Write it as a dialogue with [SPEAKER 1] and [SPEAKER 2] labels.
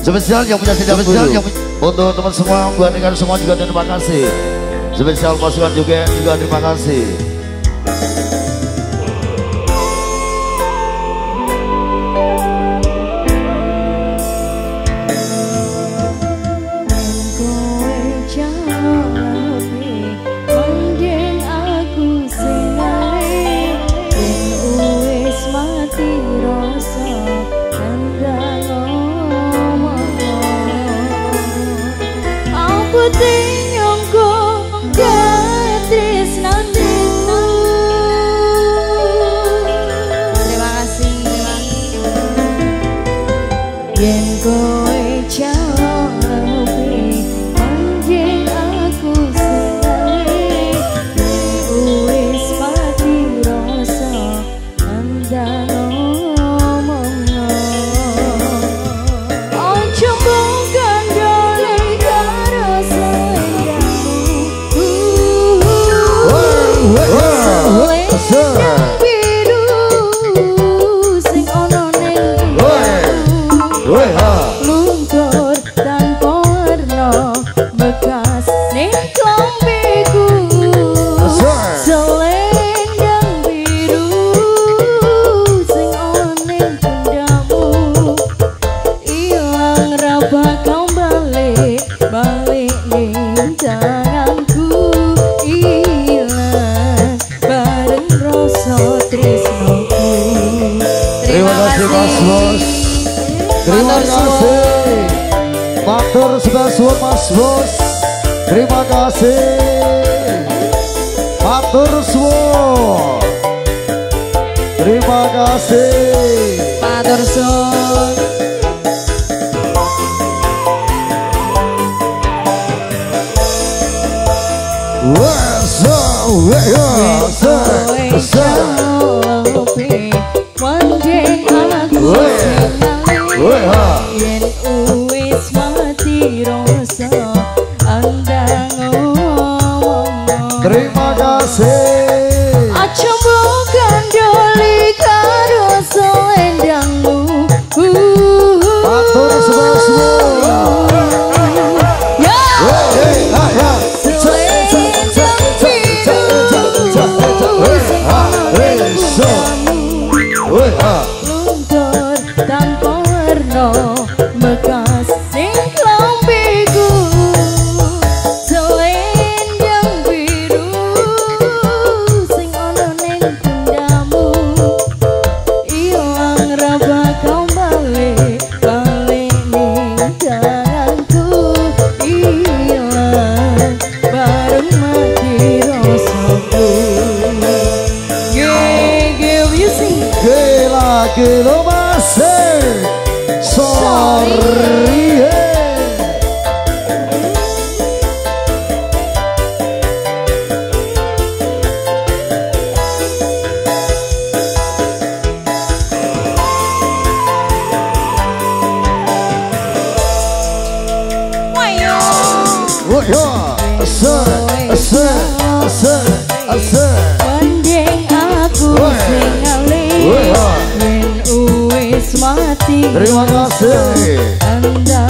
[SPEAKER 1] Spesial yang punya sidang spesial yang untuk teman semua, buat semua juga terima kasih. Spesial pasukan juga juga terima kasih.
[SPEAKER 2] day Terima, kasih Mas Bos. Terima kasih.
[SPEAKER 1] Matur sebelah Mas Bos. Terima kasih. Matur suwun. Terima kasih.
[SPEAKER 2] Matur suwun.
[SPEAKER 1] Wes,
[SPEAKER 2] wes, wes. Terima kasih.
[SPEAKER 1] que lo va a hacer
[SPEAKER 2] sonríe. Sonríe. Krismati Terima kasih. Anda